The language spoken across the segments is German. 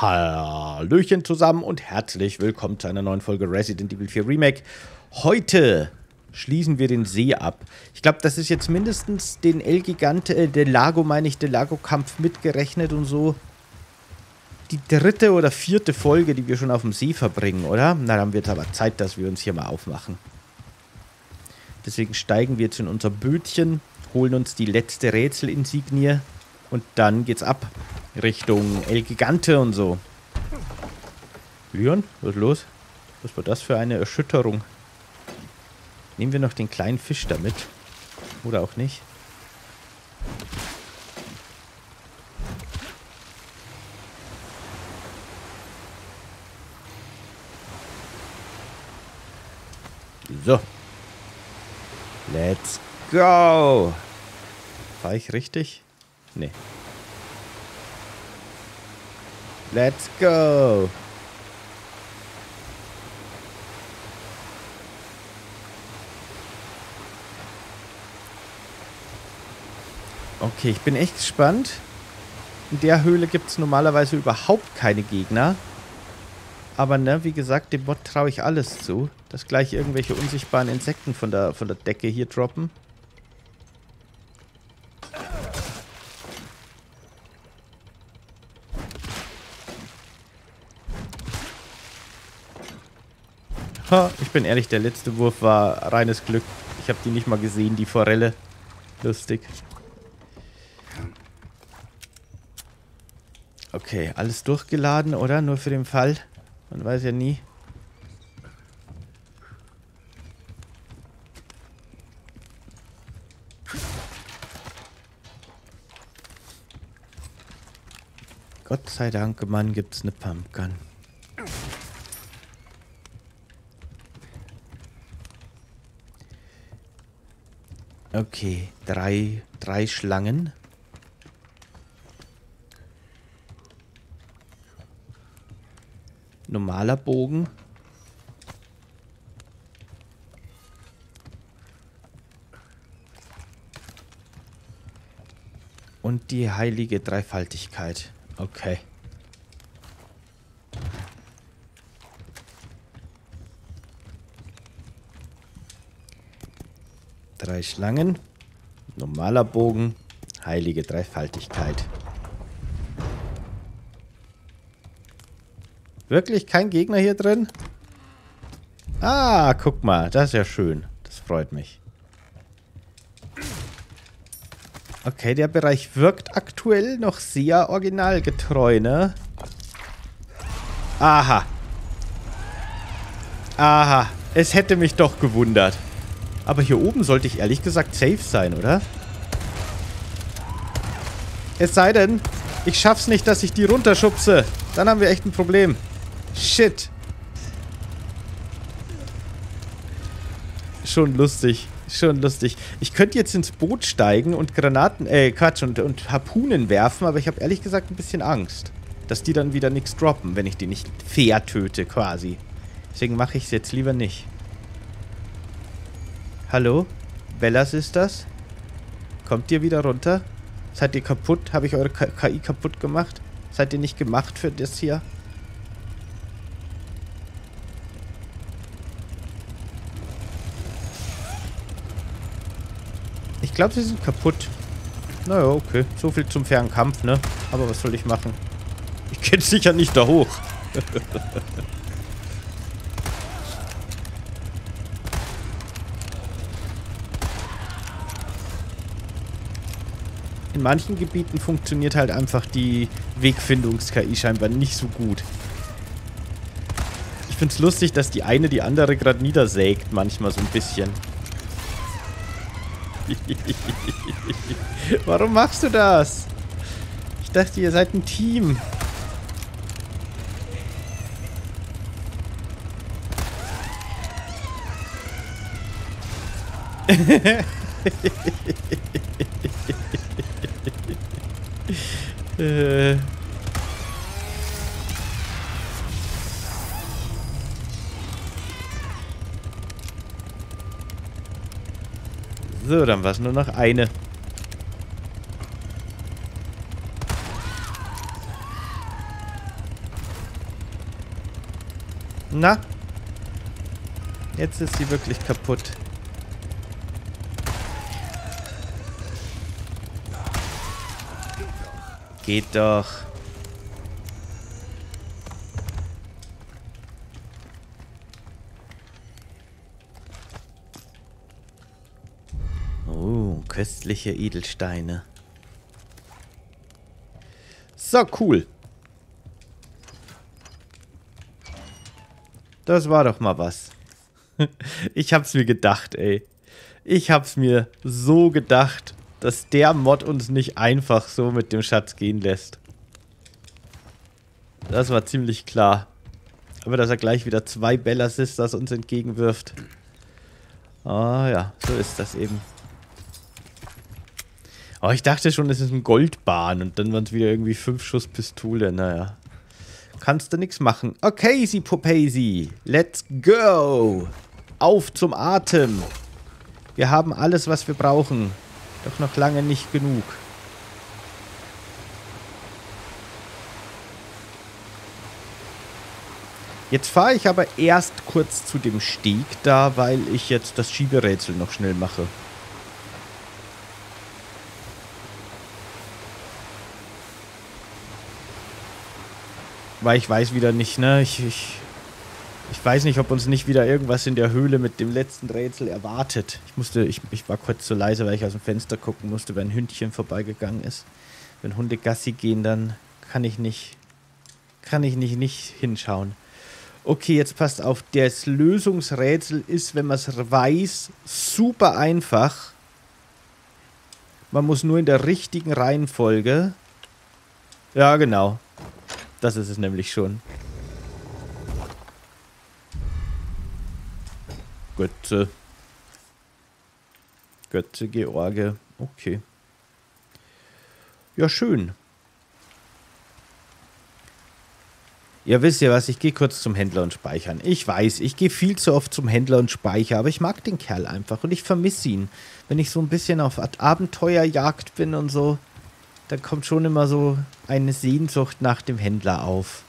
Hallöchen zusammen und herzlich willkommen zu einer neuen Folge Resident Evil 4 Remake. Heute schließen wir den See ab. Ich glaube, das ist jetzt mindestens den El Gigante, äh, der Lago, meine ich, der Lago-Kampf mitgerechnet und so. Die dritte oder vierte Folge, die wir schon auf dem See verbringen, oder? Na, dann wird aber Zeit, dass wir uns hier mal aufmachen. Deswegen steigen wir jetzt in unser Bötchen, holen uns die letzte Rätselinsignie und dann geht's ab. Richtung El Gigante und so. Leon, was ist los? Was war das für eine Erschütterung? Nehmen wir noch den kleinen Fisch damit? Oder auch nicht? So. Let's go. War ich richtig? Nee. Let's go. Okay, ich bin echt gespannt. In der Höhle gibt es normalerweise überhaupt keine Gegner. Aber ne, wie gesagt, dem Bot traue ich alles zu. Dass gleich irgendwelche unsichtbaren Insekten von der, von der Decke hier droppen. Ha, ich bin ehrlich, der letzte Wurf war reines Glück. Ich habe die nicht mal gesehen, die Forelle. Lustig. Okay, alles durchgeladen, oder? Nur für den Fall. Man weiß ja nie. Gott sei Dank, Mann, gibt's eine Pumpgun. Okay, drei, drei Schlangen. Normaler Bogen. Und die heilige Dreifaltigkeit. Okay. Drei Schlangen. Normaler Bogen. Heilige Dreifaltigkeit. Wirklich kein Gegner hier drin? Ah, guck mal. Das ist ja schön. Das freut mich. Okay, der Bereich wirkt aktuell noch sehr originalgetreu, ne? Aha. Aha. Es hätte mich doch gewundert. Aber hier oben sollte ich ehrlich gesagt safe sein, oder? Es sei denn, ich schaff's nicht, dass ich die runterschubse. Dann haben wir echt ein Problem. Shit. Schon lustig. Schon lustig. Ich könnte jetzt ins Boot steigen und Granaten, äh, Quatsch, und, und Harpunen werfen, aber ich habe ehrlich gesagt ein bisschen Angst, dass die dann wieder nichts droppen, wenn ich die nicht fair töte, quasi. Deswegen mache ich es jetzt lieber nicht. Hallo? Bellas ist das? Kommt ihr wieder runter? Seid ihr kaputt? Habe ich eure KI kaputt gemacht? Seid ihr nicht gemacht für das hier? Ich glaube, sie sind kaputt. Naja, okay. So viel zum fairen Kampf, ne? Aber was soll ich machen? Ich kenne sicher nicht da hoch. In manchen Gebieten funktioniert halt einfach die Wegfindungs-KI scheinbar nicht so gut. Ich finde es lustig, dass die eine die andere gerade niedersägt, manchmal so ein bisschen. Warum machst du das? Ich dachte, ihr seid ein Team. äh. So, dann war es nur noch eine. Na? Jetzt ist sie wirklich kaputt. Geht doch. Oh, köstliche Edelsteine. So, cool. Das war doch mal was. ich hab's mir gedacht, ey. Ich hab's mir so gedacht dass der Mod uns nicht einfach so mit dem Schatz gehen lässt. Das war ziemlich klar. Aber dass er gleich wieder zwei Bella Sisters uns entgegenwirft. Ah ja, so ist das eben. Oh, ich dachte schon, es ist ein Goldbahn und dann waren es wieder irgendwie fünf Schuss Pistole. Naja. Kannst du nichts machen. Okay, sie Popesi. Let's go. Auf zum Atem. Wir haben alles, was wir brauchen. Doch noch lange nicht genug. Jetzt fahre ich aber erst kurz zu dem Steg da, weil ich jetzt das Schieberätsel noch schnell mache. Weil ich weiß wieder nicht, ne? Ich, ich ich weiß nicht, ob uns nicht wieder irgendwas in der Höhle mit dem letzten Rätsel erwartet. Ich musste, ich, ich war kurz zu leise, weil ich aus dem Fenster gucken musste, wenn ein Hündchen vorbeigegangen ist. Wenn Hunde Gassi gehen, dann kann ich nicht, kann ich nicht, nicht hinschauen. Okay, jetzt passt auf. Das Lösungsrätsel ist, wenn man es weiß, super einfach. Man muss nur in der richtigen Reihenfolge. Ja, genau. Das ist es nämlich schon. Götze. Götze, George. Okay. Ja, schön. Ihr wisst ja was, ich gehe kurz zum Händler und speichern. Ich weiß, ich gehe viel zu oft zum Händler und speichere, aber ich mag den Kerl einfach und ich vermisse ihn. Wenn ich so ein bisschen auf Abenteuerjagd bin und so, dann kommt schon immer so eine Sehnsucht nach dem Händler auf.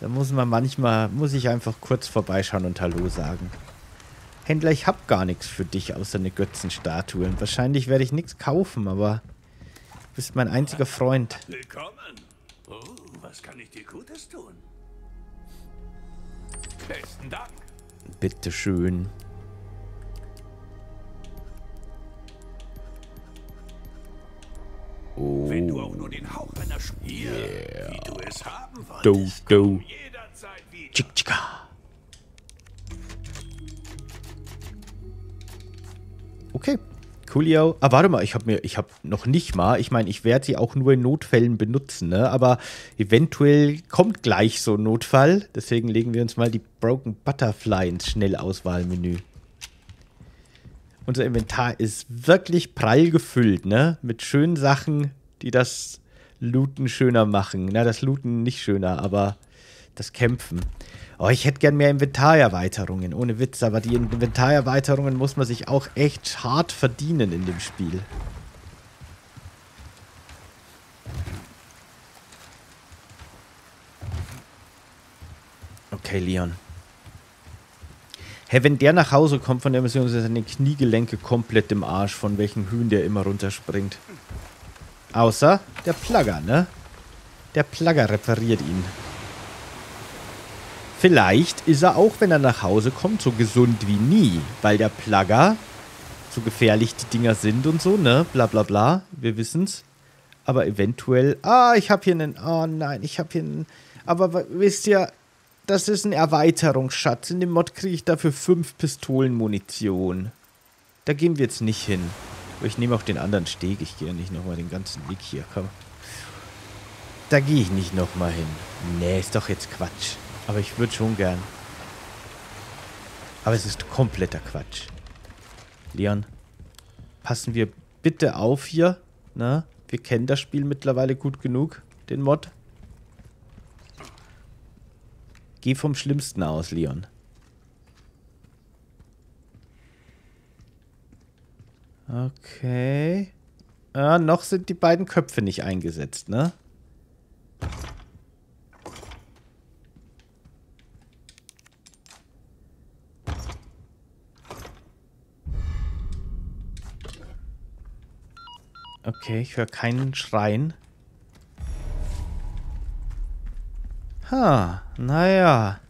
Da muss man manchmal, muss ich einfach kurz vorbeischauen und Hallo sagen. Händler, ich hab gar nichts für dich außer eine Götzenstatue. Und wahrscheinlich werde ich nichts kaufen, aber du bist mein einziger Freund. Willkommen. Oh, was kann ich dir Gutes tun? Besten Dank. Bitteschön. Oh. Wenn du auch nur den Hauch einer Spiel, yeah. Es haben wolltest, do, do. Chick, chicka. Okay. Coolio. Ah, warte mal, ich habe mir, ich habe noch nicht mal, ich meine, ich werde sie auch nur in Notfällen benutzen, ne? Aber eventuell kommt gleich so ein Notfall. Deswegen legen wir uns mal die Broken Butterfly ins Schnellauswahlmenü. Unser Inventar ist wirklich prall gefüllt, ne? Mit schönen Sachen, die das Looten schöner machen. Na, das Looten nicht schöner, aber das Kämpfen. Oh, ich hätte gern mehr Inventarerweiterungen, ohne Witz, aber die Inventarerweiterungen muss man sich auch echt hart verdienen in dem Spiel. Okay, Leon. Hey, wenn der nach Hause kommt von der Mission, sind seine Kniegelenke komplett im Arsch, von welchen Höhen der immer runterspringt. Außer der Plagger, ne? Der Plagger repariert ihn. Vielleicht ist er auch, wenn er nach Hause kommt, so gesund wie nie, weil der Plagger, so gefährlich die Dinger sind und so, ne, bla bla bla, wir wissen's. Aber eventuell, ah, ich hab hier einen, oh nein, ich hab hier einen, aber wisst ihr, das ist ein Erweiterungsschatz. In dem Mod kriege ich dafür fünf Pistolenmunition. Da gehen wir jetzt nicht hin. Ich nehme auch den anderen Steg. Ich gehe ja nicht nochmal den ganzen Weg hier. Komm. Da gehe ich nicht nochmal hin. Nee, ist doch jetzt Quatsch. Aber ich würde schon gern. Aber es ist kompletter Quatsch. Leon, passen wir bitte auf hier. Na, wir kennen das Spiel mittlerweile gut genug, den Mod. Geh vom Schlimmsten aus, Leon. Okay. Ah, noch sind die beiden Köpfe nicht eingesetzt, ne? Okay, ich höre keinen Schreien. Ha, naja.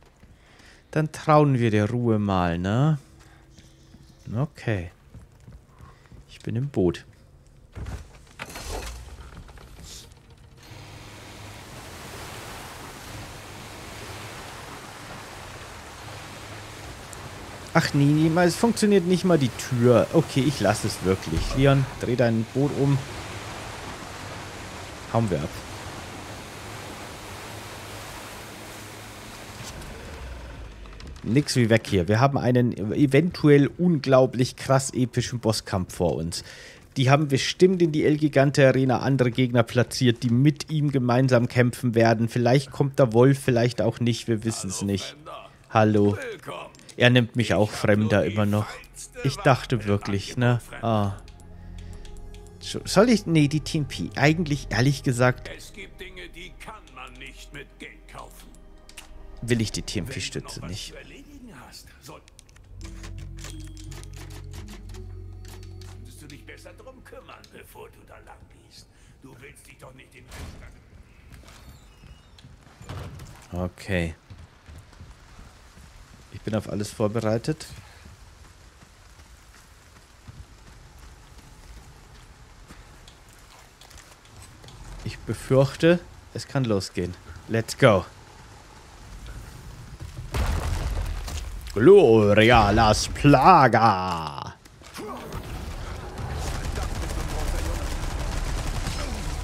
Dann trauen wir der Ruhe mal, ne? Okay. Bin im Boot. Ach nee, es funktioniert nicht mal die Tür. Okay, ich lasse es wirklich. Leon, dreh dein Boot um. Hauen wir ab. Nix wie weg hier. Wir haben einen eventuell unglaublich krass epischen Bosskampf vor uns. Die haben bestimmt in die El Gigante Arena andere Gegner platziert, die mit ihm gemeinsam kämpfen werden. Vielleicht kommt der Wolf, vielleicht auch nicht. Wir wissen es nicht. Hallo. Er nimmt mich auch Fremder immer noch. Ich dachte wirklich, ne? Ah. Soll ich... Nee, die TNP. Eigentlich, ehrlich gesagt... Es gibt Dinge, die kann man nicht mit Geld kaufen. Will ich die TNP-Stütze nicht. Okay. Ich bin auf alles vorbereitet. Ich befürchte, es kann losgehen. Let's go. Gloria las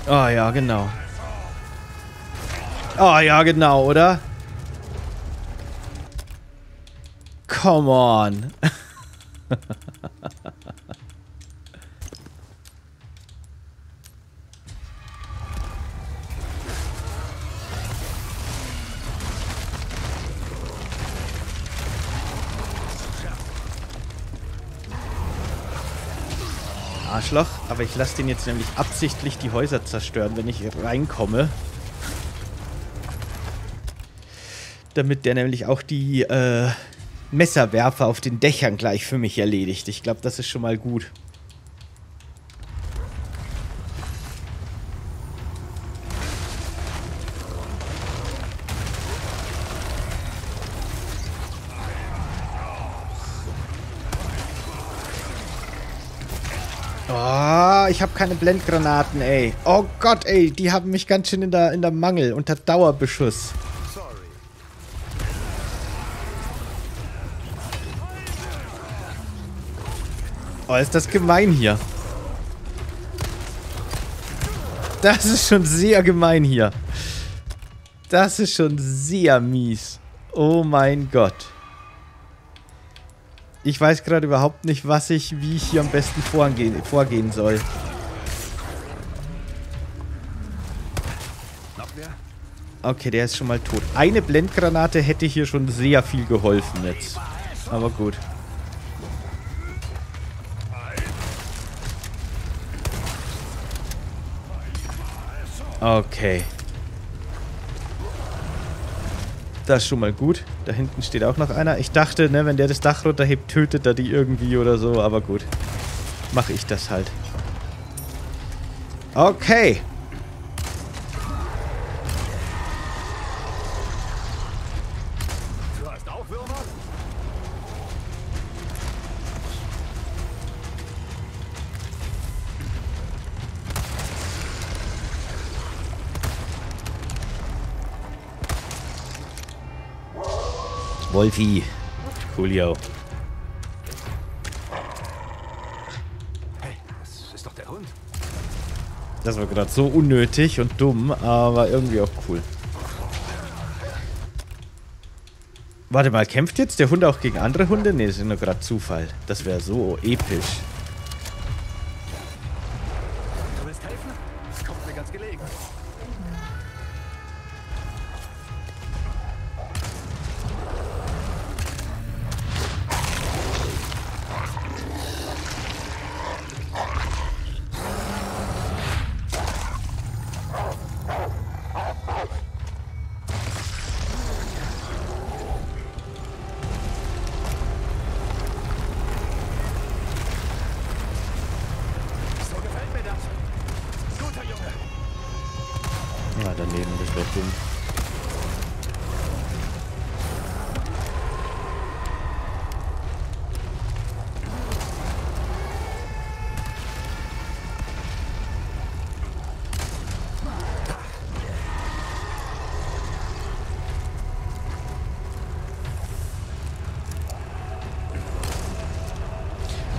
Plaga. Oh ja, genau. Oh ja, genau, oder? Come on. Arschloch, aber ich lasse den jetzt nämlich absichtlich die Häuser zerstören, wenn ich reinkomme. Damit der nämlich auch die äh, Messerwerfer auf den Dächern gleich für mich erledigt. Ich glaube, das ist schon mal gut. Oh, ich habe keine Blendgranaten, ey. Oh Gott, ey, die haben mich ganz schön in der, in der Mangel, unter Dauerbeschuss. Oh, ist das gemein hier. Das ist schon sehr gemein hier. Das ist schon sehr mies. Oh mein Gott. Ich weiß gerade überhaupt nicht, was ich, wie ich hier am besten vorgehen, vorgehen soll. Okay, der ist schon mal tot. Eine Blendgranate hätte hier schon sehr viel geholfen jetzt. Aber gut. Okay. Das ist schon mal gut. Da hinten steht auch noch einer. Ich dachte, ne, wenn der das Dach runterhebt, tötet er die irgendwie oder so. Aber gut. Mache ich das halt. Okay. Wolfi. Coolio. Hey, das ist doch der Hund. Das war gerade so unnötig und dumm, aber irgendwie auch cool. Warte mal, kämpft jetzt der Hund auch gegen andere Hunde? Ne, das ist nur gerade Zufall. Das wäre so episch.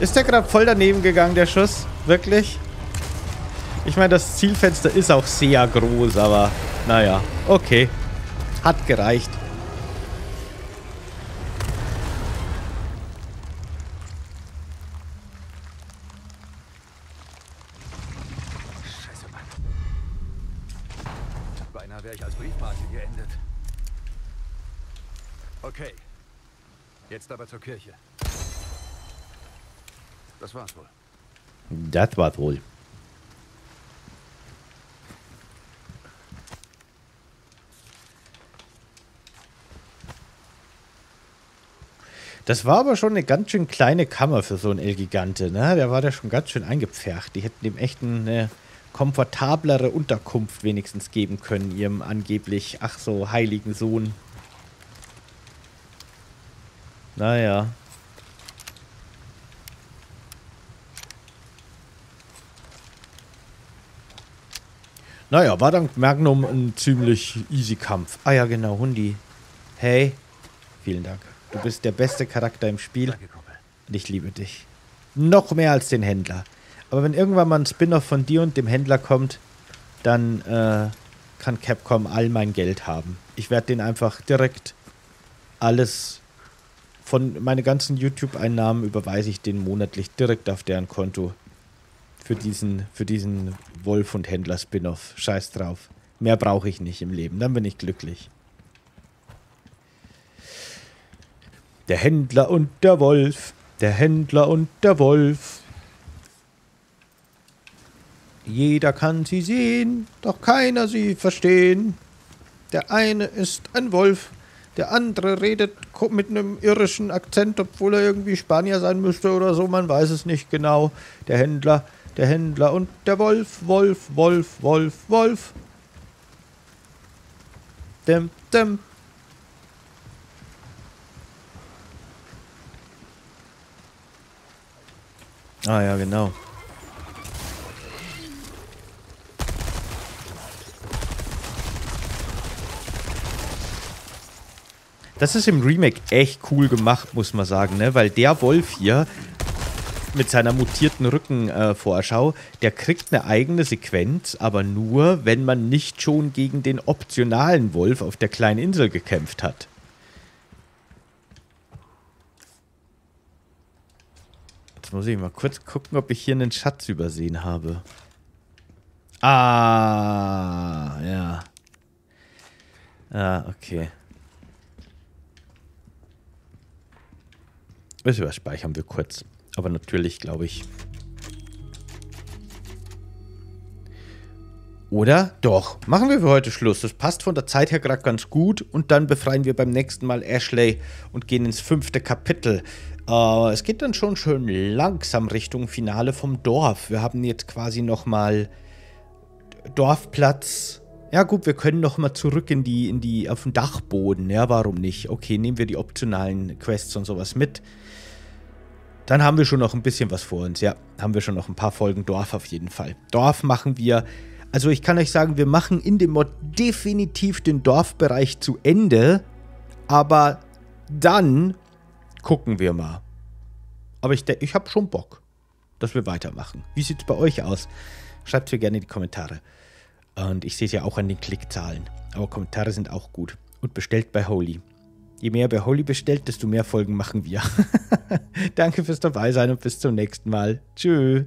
Ist der gerade voll daneben gegangen, der Schuss? Wirklich? Ich meine, das Zielfenster ist auch sehr groß, aber naja, okay. Hat gereicht. Scheiße, Mann. Beinahe wäre ich als Briefmarke geendet. Okay. Jetzt aber zur Kirche. Das war's wohl. Das war's wohl. Das war aber schon eine ganz schön kleine Kammer für so einen El Gigante, ne? Der war da schon ganz schön eingepfercht. Die hätten dem echt eine komfortablere Unterkunft wenigstens geben können, ihrem angeblich, ach so, heiligen Sohn. Naja. Naja, war dank Magnum ein ziemlich easy Kampf. Ah ja, genau, Hundi. Hey, vielen Dank. Du bist der beste Charakter im Spiel. Danke, Kumpel. Und ich liebe dich. Noch mehr als den Händler. Aber wenn irgendwann mal ein Spin-off von dir und dem Händler kommt, dann äh, kann Capcom all mein Geld haben. Ich werde den einfach direkt alles von meine ganzen YouTube-Einnahmen überweise ich den monatlich direkt auf deren Konto. Für diesen, für diesen Wolf- und Händler-Spin-off. Scheiß drauf. Mehr brauche ich nicht im Leben. Dann bin ich glücklich. Der Händler und der Wolf. Der Händler und der Wolf. Jeder kann sie sehen, doch keiner sie verstehen. Der eine ist ein Wolf, der andere redet mit einem irischen Akzent, obwohl er irgendwie Spanier sein müsste oder so, man weiß es nicht genau. Der Händler, der Händler und der Wolf, Wolf, Wolf, Wolf, Wolf. Dem, dem. Ah ja, genau. Das ist im Remake echt cool gemacht, muss man sagen, ne? Weil der Wolf hier mit seiner mutierten Rückenvorschau, der kriegt eine eigene Sequenz, aber nur, wenn man nicht schon gegen den optionalen Wolf auf der kleinen Insel gekämpft hat. Jetzt muss ich mal kurz gucken, ob ich hier einen Schatz übersehen habe. Ah, ja. Ah, okay. Das überspeichern wir kurz. Aber natürlich, glaube ich. Oder? Doch. Machen wir für heute Schluss. Das passt von der Zeit her gerade ganz gut. Und dann befreien wir beim nächsten Mal Ashley und gehen ins fünfte Kapitel. Äh, es geht dann schon schön langsam Richtung Finale vom Dorf. Wir haben jetzt quasi nochmal Dorfplatz. Ja gut, wir können nochmal zurück in die, in die, auf den Dachboden. Ja, warum nicht? Okay, nehmen wir die optionalen Quests und sowas mit. Dann haben wir schon noch ein bisschen was vor uns. Ja, haben wir schon noch ein paar Folgen Dorf auf jeden Fall. Dorf machen wir. Also ich kann euch sagen, wir machen in dem Mod definitiv den Dorfbereich zu Ende. Aber dann gucken wir mal. Aber ich, ich habe schon Bock, dass wir weitermachen. Wie sieht es bei euch aus? Schreibt mir gerne in die Kommentare. Und ich sehe es ja auch an den Klickzahlen. Aber Kommentare sind auch gut. Und bestellt bei Holy. Je mehr bei Holy bestellt, desto mehr Folgen machen wir. Danke fürs Dabeisein und bis zum nächsten Mal. Tschüss.